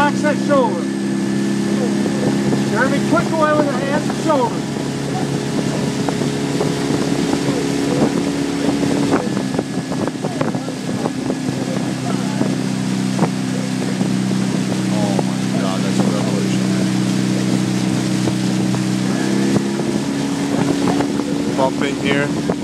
Relax that shoulder. Jeremy, quick away with the hands and shoulders. Oh my god, that's a revolution. Bumping here.